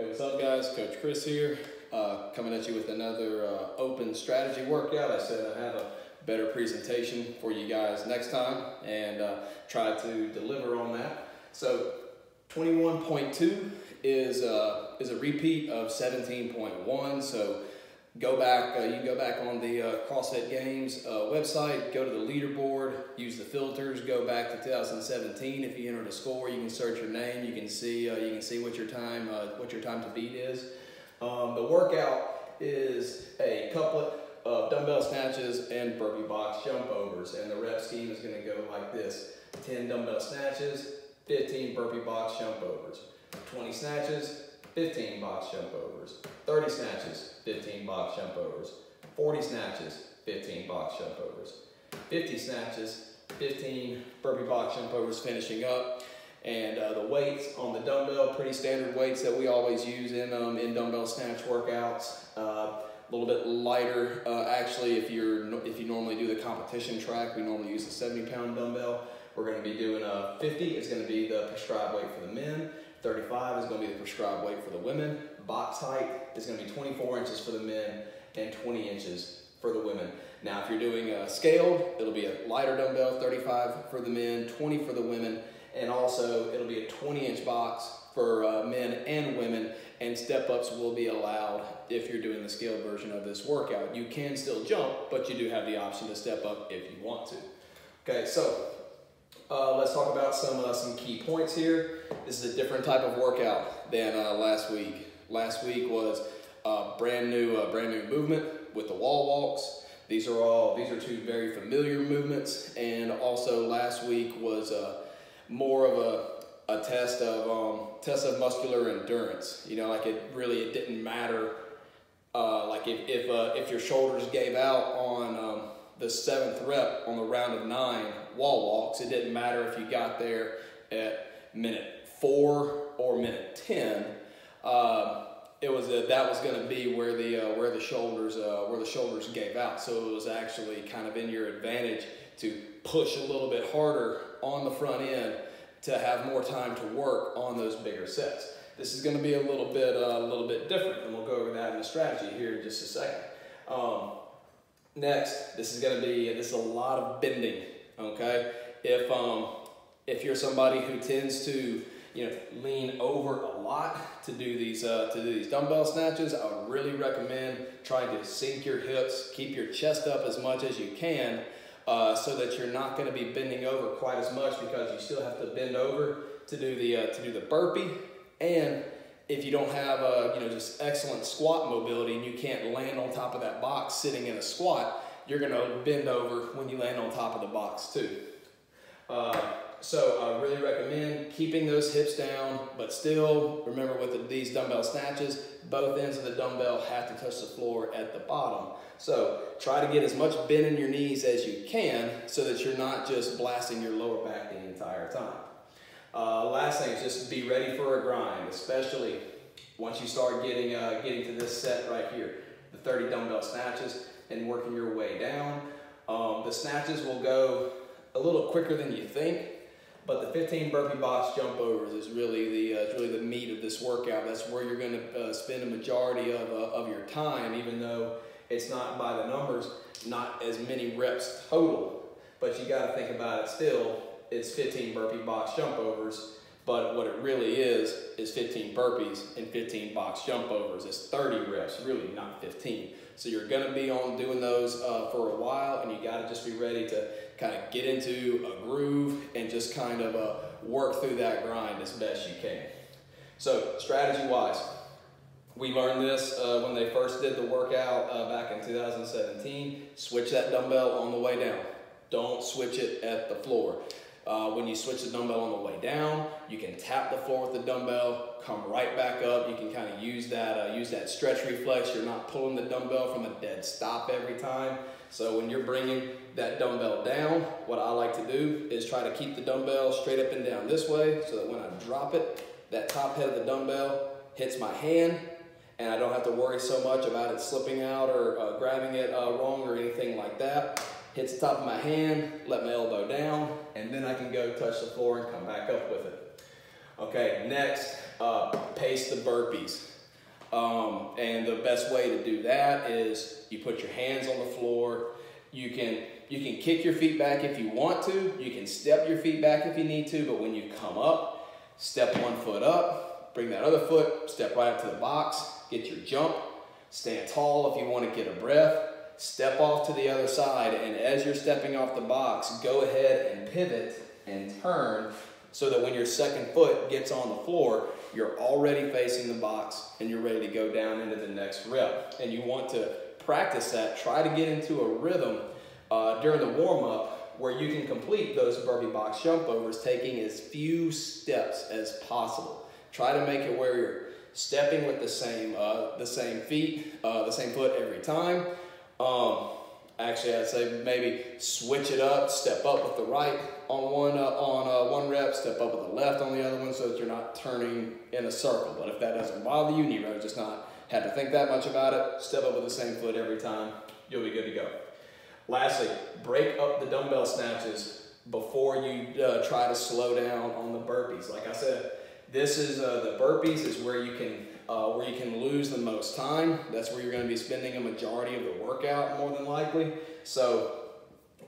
Hey, what's up, guys? Coach Chris here, uh, coming at you with another uh, open strategy workout. I said I have a better presentation for you guys next time and uh, try to deliver on that. So, 21.2 is uh, is a repeat of 17.1. So, go back. Uh, you can go back on the uh, CrossFit Games uh, website, go to the leaderboard, use the filters, go back to 2017. If you entered a score, you can search your name. You can see uh, you can see what your time uh, what your time to beat is. Um, the workout is a couplet of dumbbell snatches and burpee box jump overs, and the rep scheme is going to go like this: 10 dumbbell snatches, 15 burpee box jump overs, 20 snatches, 15 box jump overs, 30 snatches, 15 box jump overs, 40 snatches, 15 box jump overs, 50 snatches, 15 burpee box jump overs finishing up. And uh, the weights on the dumbbell, pretty standard weights that we always use in, um, in dumbbell snatch workouts. Uh, a little bit lighter. Uh, actually, if you're if you normally do the competition track, we normally use a 70 pound dumbbell. We're going to be doing a 50 it's going to be the prescribed weight for the men. 35 is going to be the prescribed weight for the women. Box height is going to be 24 inches for the men and 20 inches for the women. Now, if you're doing a scaled, it'll be a lighter dumbbell, 35 for the men, 20 for the women, and also it'll be a 20 inch box for uh, men and women, and step ups will be allowed if you're doing the scaled version of this workout. You can still jump, but you do have the option to step up if you want to. Okay, so uh, let's talk about some uh, some key points here. This is a different type of workout than uh, last week. Last week was a brand new uh, brand new movement with the wall walks. These are all these are two very familiar movements, and also last week was uh, more of a, a test of um, test of muscular endurance. You know, like it really it didn't matter. Uh, like if if if your shoulders gave out on um, the seventh rep on the round of nine wall walks. It didn't matter if you got there at minute four or minute ten. Uh, it was a, that was going to be where the uh, where the shoulders uh, where the shoulders gave out. So it was actually kind of in your advantage to push a little bit harder on the front end to have more time to work on those bigger sets. This is going to be a little bit uh, a little bit different, and we'll go over that in the strategy here in just a second. Um, Next, this is going to be this is a lot of bending. Okay, if um if you're somebody who tends to you know lean over a lot to do these uh, to do these dumbbell snatches, I would really recommend trying to sink your hips, keep your chest up as much as you can, uh, so that you're not going to be bending over quite as much because you still have to bend over to do the uh, to do the burpee and if you don't have a, you know, just excellent squat mobility and you can't land on top of that box sitting in a squat, you're going to bend over when you land on top of the box too. Uh, so I really recommend keeping those hips down, but still remember with the, these dumbbell snatches, both ends of the dumbbell have to touch the floor at the bottom. So try to get as much bend in your knees as you can so that you're not just blasting your lower back the entire time. Uh, last thing is just be ready for a grind, especially once you start getting, uh, getting to this set right here, the 30 dumbbell snatches and working your way down. Um, the snatches will go a little quicker than you think, but the 15 burpee box jump overs is really the, uh, really the meat of this workout. That's where you're going to uh, spend a majority of, uh, of your time, even though it's not by the numbers, not as many reps total. But you got to think about it still it's 15 burpee box jump overs, but what it really is is 15 burpees and 15 box jump overs. It's 30 reps, really not 15. So you're to be on doing those uh, for a while, and you got to just be ready to kind of get into a groove and just kind of uh, work through that grind as best you can. So strategy-wise, we learned this uh, when they first did the workout uh, back in 2017. Switch that dumbbell on the way down. Don't switch it at the floor. Uh, when you switch the dumbbell on the way down, you can tap the floor with the dumbbell, come right back up. You can kind of use that, uh, use that stretch reflex. You're not pulling the dumbbell from a dead stop every time. So when you're bringing that dumbbell down, what I like to do is try to keep the dumbbell straight up and down this way so that when I drop it, that top head of the dumbbell hits my hand and I don't have to worry so much about it slipping out or uh, grabbing it uh, wrong or anything like that hits the top of my hand, let my elbow down, and then I can go touch the floor and come back up with it. Okay, next, uh, pace the burpees. Um, and the best way to do that is you put your hands on the floor. You can you can kick your feet back if you want to. You can step your feet back if you need to. But when you come up, step one foot up, bring that other foot, step right up to the box, get your jump, stand tall if you want to get a breath, step off to the other side, and as you're stepping off the box, go ahead and pivot and turn so that when your second foot gets on the floor, you're already facing the box and you're ready to go down into the next rep. And you want to practice that, try to get into a rhythm uh, during the warm up where you can complete those burpee box jump overs taking as few steps as possible. Try to make it where you're stepping with the same, uh, the same feet, uh, the same foot every time. Um, actually, I'd say maybe switch it up, step up with the right on one, uh, on uh, one rep, step up with the left on the other one so that you're not turning in a circle. But if that doesn't bother you and you'd just not have to think that much about it, step up with the same foot every time, you'll be good to go. Lastly, break up the dumbbell snatches before you uh, try to slow down on the burpees. Like I said, this is uh, the burpees is where you can uh, where you can lose the most time. That's where you're going to be spending a majority of the workout more than likely. So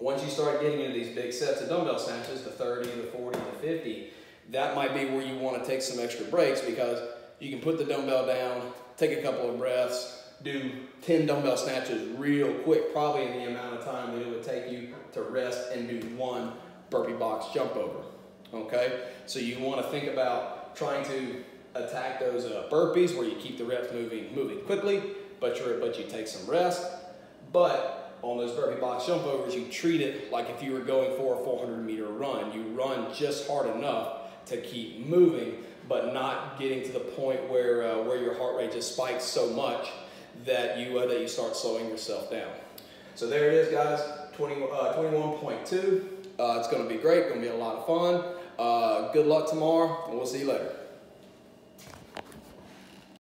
once you start getting into these big sets of dumbbell snatches, the 30, the 40, the 50, that might be where you want to take some extra breaks because you can put the dumbbell down, take a couple of breaths, do 10 dumbbell snatches real quick, probably in the amount of time that it would take you to rest and do one burpee box jump over. Okay? So you want to think about trying to attack those uh, burpees where you keep the reps moving moving quickly, but you but you take some rest. But on those burpee box jump overs, you treat it like if you were going for a 400 meter run. You run just hard enough to keep moving, but not getting to the point where uh, where your heart rate just spikes so much that you uh, that you start slowing yourself down. So there it is, guys. 20, 21.2. Uh, it's going to be great. Going to be a lot of fun. Uh, good luck tomorrow, and we'll see you later.